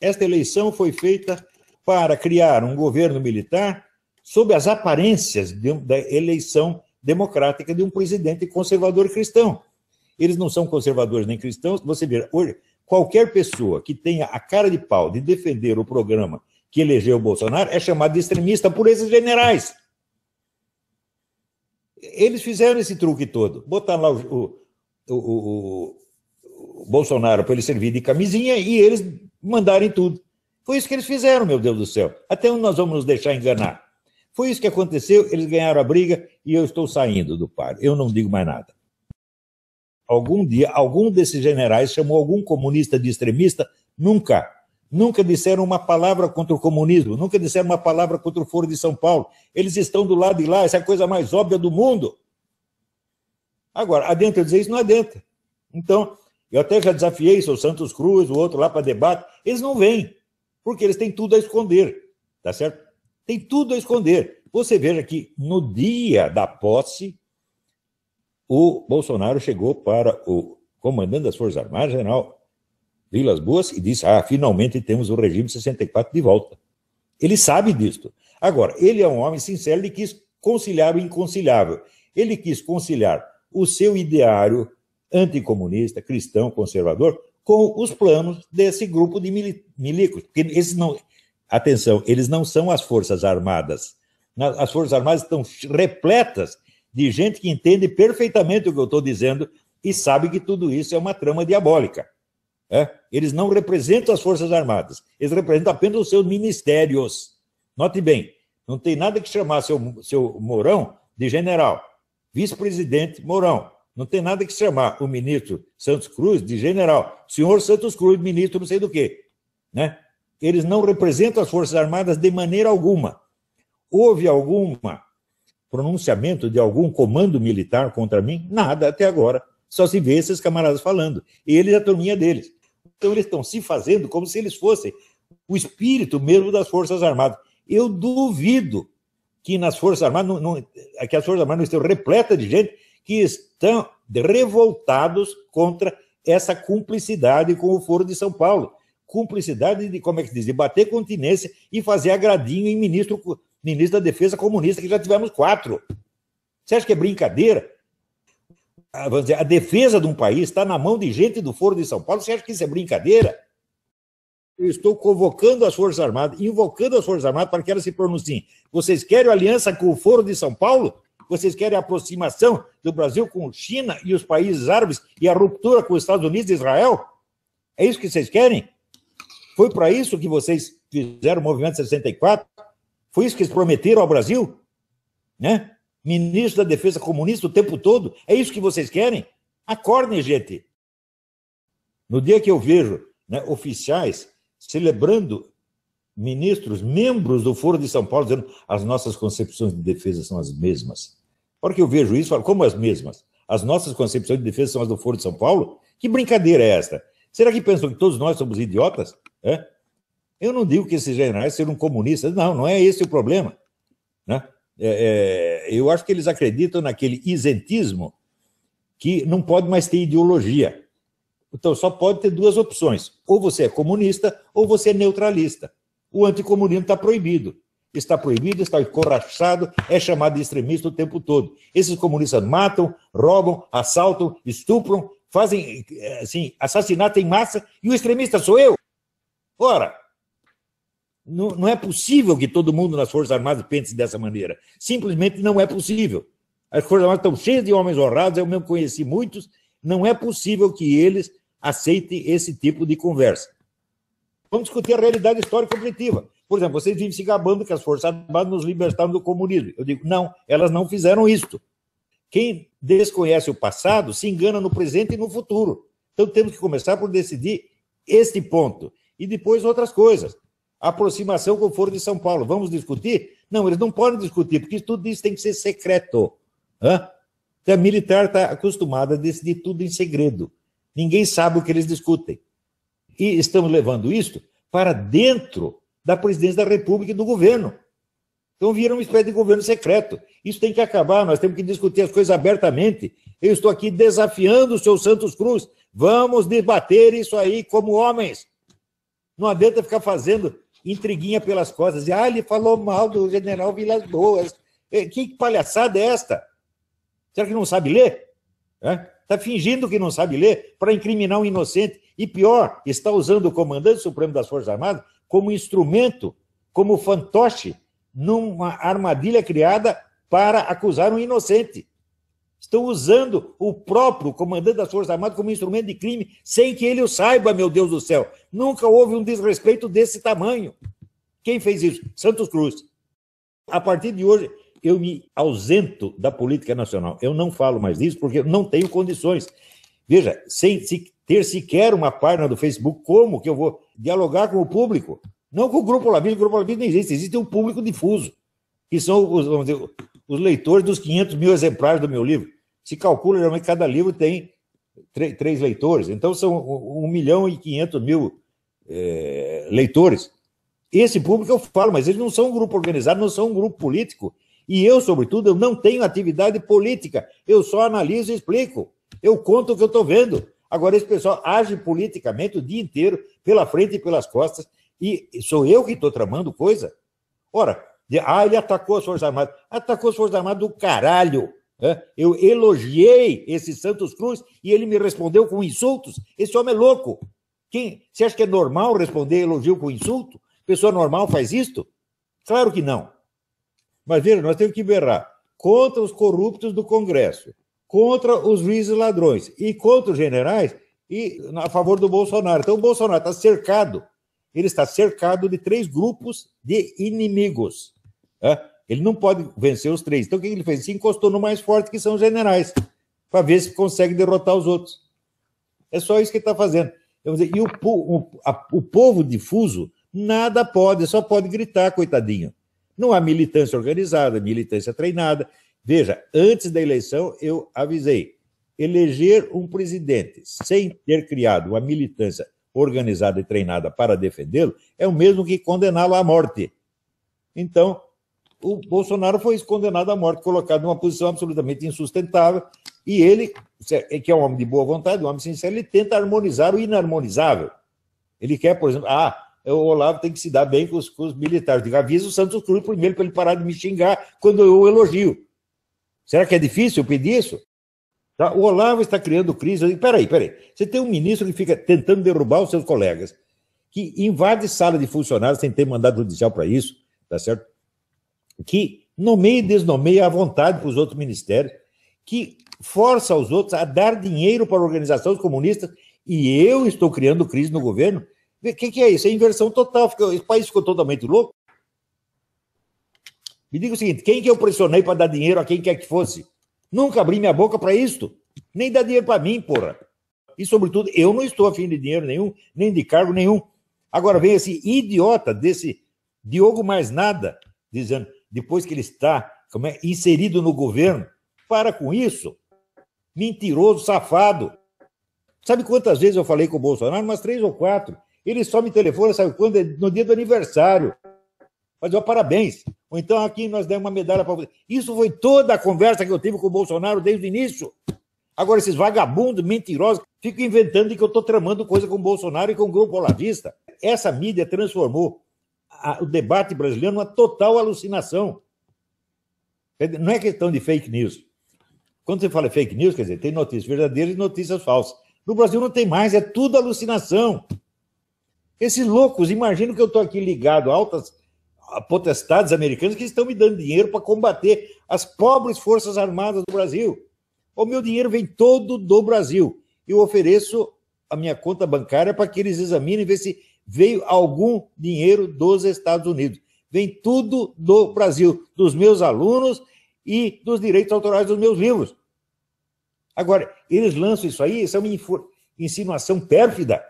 Esta eleição foi feita para criar um governo militar sob as aparências de, da eleição democrática de um presidente conservador cristão. Eles não são conservadores nem cristãos. Você vê, hoje, qualquer pessoa que tenha a cara de pau de defender o programa que elegeu o Bolsonaro é chamado de extremista por esses generais. Eles fizeram esse truque todo. Botaram lá o, o, o, o Bolsonaro para ele servir de camisinha e eles mandarem tudo. Foi isso que eles fizeram, meu Deus do céu. Até onde nós vamos nos deixar enganar? Foi isso que aconteceu, eles ganharam a briga e eu estou saindo do par. Eu não digo mais nada. Algum dia, algum desses generais chamou algum comunista de extremista? Nunca. Nunca disseram uma palavra contra o comunismo, nunca disseram uma palavra contra o Foro de São Paulo. Eles estão do lado de lá, essa é a coisa mais óbvia do mundo. Agora, adianta dizer isso? Não adianta. Então, eu até já desafiei o Santos Cruz, o outro lá para debate. Eles não vêm, porque eles têm tudo a esconder, tá certo? Tem tudo a esconder. Você veja que no dia da posse, o Bolsonaro chegou para o comandante das Forças Armadas, general Vilas Boas, e disse: Ah, finalmente temos o regime 64 de volta. Ele sabe disso. Agora, ele é um homem sincero, ele quis conciliar o inconciliável. Ele quis conciliar o seu ideário anticomunista, cristão, conservador, com os planos desse grupo de milicos. Porque esses não. Atenção, eles não são as Forças Armadas. As Forças Armadas estão repletas de gente que entende perfeitamente o que eu estou dizendo e sabe que tudo isso é uma trama diabólica. É? Eles não representam as Forças Armadas, eles representam apenas os seus ministérios. Note bem, não tem nada que chamar seu, seu Mourão de general, vice-presidente Mourão. Não tem nada que chamar o ministro Santos Cruz de general, senhor Santos Cruz, ministro não sei do quê. Né? Eles não representam as Forças Armadas de maneira alguma. Houve algum pronunciamento de algum comando militar contra mim? Nada até agora. Só se vê esses camaradas falando. Eles, a turminha deles. Então, eles estão se fazendo como se eles fossem o espírito mesmo das Forças Armadas. Eu duvido que nas Forças Armadas, não, não, que as Forças Armadas não estejam repletas de gente que estão revoltados contra essa cumplicidade com o Foro de São Paulo. Cumplicidade de, como é que diz, de bater continência e fazer agradinho em ministro, ministro da Defesa comunista, que já tivemos quatro. Você acha que é brincadeira? vamos dizer, a defesa de um país está na mão de gente do Foro de São Paulo. Você acha que isso é brincadeira? Eu estou convocando as Forças Armadas, invocando as Forças Armadas para que elas se pronunciem. Vocês querem aliança com o Foro de São Paulo? Vocês querem a aproximação do Brasil com China e os países árabes e a ruptura com os Estados Unidos e Israel? É isso que vocês querem? Foi para isso que vocês fizeram o Movimento 64? Foi isso que eles prometeram ao Brasil? Né? ministro da Defesa comunista o tempo todo? É isso que vocês querem? Acordem, gente. No dia que eu vejo né, oficiais celebrando ministros, membros do Foro de São Paulo, dizendo as nossas concepções de defesa são as mesmas. Hora que eu vejo isso, falo, como as mesmas? As nossas concepções de defesa são as do Foro de São Paulo? Que brincadeira é esta? Será que pensam que todos nós somos idiotas? É? Eu não digo que esses generais sejam comunistas, não, não é esse o problema. Né? É, é, eu acho que eles acreditam naquele isentismo que não pode mais ter ideologia. Então, só pode ter duas opções: ou você é comunista ou você é neutralista. O anticomunismo está proibido. Está proibido, está encorajado, é chamado de extremista o tempo todo. Esses comunistas matam, roubam, assaltam, estupram, fazem assim, assassinato em massa, e o extremista sou eu. Ora, não, não é possível que todo mundo nas Forças Armadas pense dessa maneira. Simplesmente não é possível. As Forças Armadas estão cheias de homens honrados, eu mesmo conheci muitos. Não é possível que eles aceitem esse tipo de conversa. Vamos discutir a realidade histórica objetiva. Por exemplo, vocês vivem se gabando que as Forças Armadas nos libertaram do comunismo. Eu digo, não, elas não fizeram isto. Quem desconhece o passado se engana no presente e no futuro. Então temos que começar por decidir este ponto. E depois outras coisas aproximação com o Foro de São Paulo. Vamos discutir? Não, eles não podem discutir, porque tudo isso tem que ser secreto. Hã? Então, a militar está acostumada a decidir tudo em segredo. Ninguém sabe o que eles discutem. E estamos levando isso para dentro da presidência da República e do governo. Então vira uma espécie de governo secreto. Isso tem que acabar, nós temos que discutir as coisas abertamente. Eu estou aqui desafiando o seu Santos Cruz. Vamos debater isso aí como homens. Não adianta ficar fazendo intriguinha pelas costas. Ah, ele falou mal do general Vilas Boas. É, que palhaçada é esta? Será que não sabe ler? Está fingindo que não sabe ler para incriminar um inocente. E pior, está usando o comandante supremo das Forças Armadas como instrumento, como fantoche, numa armadilha criada para acusar um inocente. Estão usando o próprio comandante das Forças Armadas como instrumento de crime, sem que ele o saiba, meu Deus do céu. Nunca houve um desrespeito desse tamanho. Quem fez isso? Santos Cruz. A partir de hoje, eu me ausento da política nacional. Eu não falo mais disso porque eu não tenho condições. Veja, sem ter sequer uma página do Facebook, como que eu vou dialogar com o público? Não com o Grupo Lavista, o Grupo Lavista não existe, existe um público difuso, que são os, dizer, os leitores dos 500 mil exemplares do meu livro. Se calcula, geralmente, cada livro tem três leitores, então são 1 milhão e 500 mil é, leitores. Esse público eu falo, mas eles não são um grupo organizado, não são um grupo político. E eu, sobretudo, eu não tenho atividade política. Eu só analiso e explico. Eu conto o que eu estou vendo. Agora, esse pessoal age politicamente o dia inteiro, pela frente e pelas costas, e sou eu que estou tramando coisa? Ora, ah, ele atacou as Forças Armadas. Atacou as Forças Armadas do caralho. Né? Eu elogiei esse Santos Cruz e ele me respondeu com insultos. Esse homem é louco. Quem, você acha que é normal responder elogio com insulto? Pessoa normal faz isto? Claro que não. Mas veja, nós temos que berrar contra os corruptos do Congresso, contra os juízes ladrões e contra os generais e a favor do Bolsonaro. Então o Bolsonaro está cercado, ele está cercado de três grupos de inimigos. Né? Ele não pode vencer os três. Então o que ele fez? Se encostou no mais forte, que são os generais, para ver se consegue derrotar os outros. É só isso que ele está fazendo. Dizer, e o, o, a, o povo difuso nada pode, só pode gritar, coitadinho. Não há militância organizada, militância treinada. Veja, antes da eleição eu avisei: eleger um presidente sem ter criado uma militância organizada e treinada para defendê-lo é o mesmo que condená-lo à morte. Então, o Bolsonaro foi condenado à morte, colocado numa posição absolutamente insustentável, e ele, que é um homem de boa vontade, um homem sincero, ele tenta harmonizar o inarmonizável. Ele quer, por exemplo, ah, o Olavo tem que se dar bem com os, com os militares. Digo, avisa o Santos Cruz primeiro para ele parar de me xingar quando eu elogio. Será que é difícil pedir isso? Tá? O Olavo está criando crise. Eu digo, peraí, peraí. Você tem um ministro que fica tentando derrubar os seus colegas, que invade sala de funcionários sem ter mandado judicial para isso, tá certo? Que nomeia e desnomeia à vontade para os outros ministérios, que força os outros a dar dinheiro para organizações comunistas, e eu estou criando crise no governo. O que, que, é isso? É inversão total. O país ficou totalmente louco. Me diga o seguinte: quem que eu pressionei para dar dinheiro a quem quer que fosse? Nunca abri minha boca para isto. Nem dar dinheiro para mim, porra. E, sobretudo, eu não estou afim de dinheiro nenhum, nem de cargo nenhum. Agora vem esse idiota desse Diogo Mais Nada, dizendo, depois que ele está como é, inserido no governo, para com isso. Mentiroso, safado. Sabe quantas vezes eu falei com o Bolsonaro? Umas três ou quatro. Ele só me telefona, sabe quando? É no dia do aniversário. Fazer parabéns. Ou então aqui nós demos uma medalha para você. Isso foi toda a conversa que eu tive com o Bolsonaro desde o início. Agora, esses vagabundos, mentirosos, ficam inventando que eu estou tramando coisa com o Bolsonaro e com o Grupo Olavista. Essa mídia transformou a, o debate brasileiro numa total alucinação. Não é questão de fake news. Quando você fala fake news, quer dizer, tem notícias verdadeiras e notícias falsas. No Brasil não tem mais, é tudo alucinação. Esses loucos, imagino que eu estou aqui ligado a altas potestades americanas que estão me dando dinheiro para combater as pobres forças armadas do Brasil. O meu dinheiro vem todo do Brasil. Eu ofereço a minha conta bancária para que eles examinem e ver se veio algum dinheiro dos Estados Unidos. Vem tudo do Brasil, dos meus alunos e dos direitos autorais dos meus livros. Agora, eles lançam isso aí, isso é uma insinuação pérfida.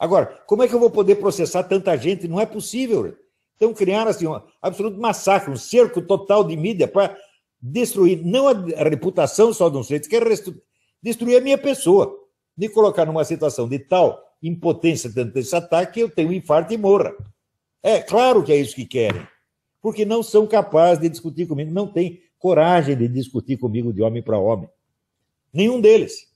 Agora, como é que eu vou poder processar tanta gente? Não é possível. Então, criaram assim, um absoluto massacre, um cerco total de mídia para destruir, não a reputação só de um sujeito, quer destruir a minha pessoa, me colocar numa situação de tal impotência dentro desse ataque que eu tenho um infarto e morra. É claro que é isso que querem, porque não são capazes de discutir comigo, não têm coragem de discutir comigo de homem para homem. Nenhum deles.